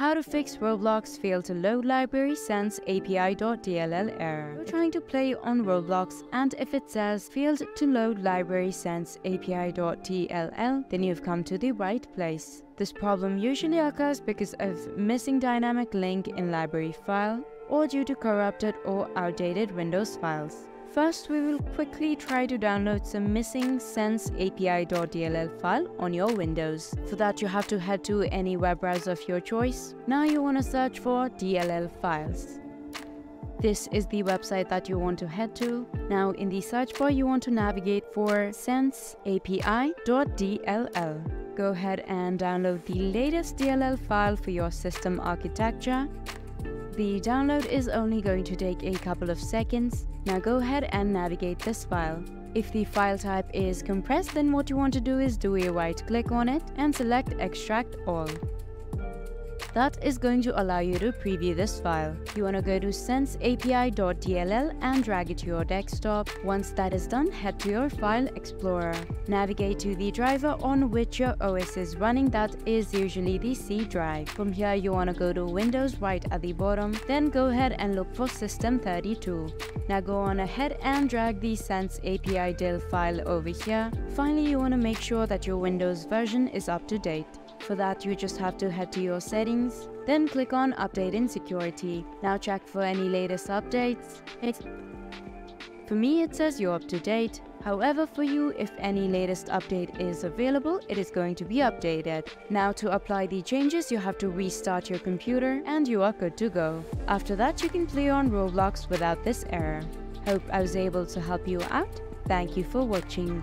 How to fix Roblox fail to load library SensApi.dll error. You're trying to play on Roblox and if it says failed to load library SensApi.dll, then you've come to the right place. This problem usually occurs because of missing dynamic link in library file or due to corrupted or outdated Windows files. First, we will quickly try to download some missing SensApi.dll file on your Windows. For that, you have to head to any web browser of your choice. Now you want to search for DLL files. This is the website that you want to head to. Now in the search bar, you want to navigate for sense API.dll. Go ahead and download the latest DLL file for your system architecture. The download is only going to take a couple of seconds. Now go ahead and navigate this file. If the file type is compressed, then what you want to do is do a right click on it and select extract all. That is going to allow you to preview this file. You want to go to SensApi.dll and drag it to your desktop. Once that is done, head to your file explorer. Navigate to the driver on which your OS is running that is usually the C drive. From here you want to go to Windows right at the bottom, then go ahead and look for System32. Now go on ahead and drag the SensApi DLL file over here. Finally you want to make sure that your Windows version is up to date. For that, you just have to head to your settings, then click on Update & Security. Now check for any latest updates. For me, it says you're up to date. However, for you, if any latest update is available, it is going to be updated. Now to apply the changes, you have to restart your computer and you are good to go. After that, you can play on Roblox without this error. Hope I was able to help you out. Thank you for watching.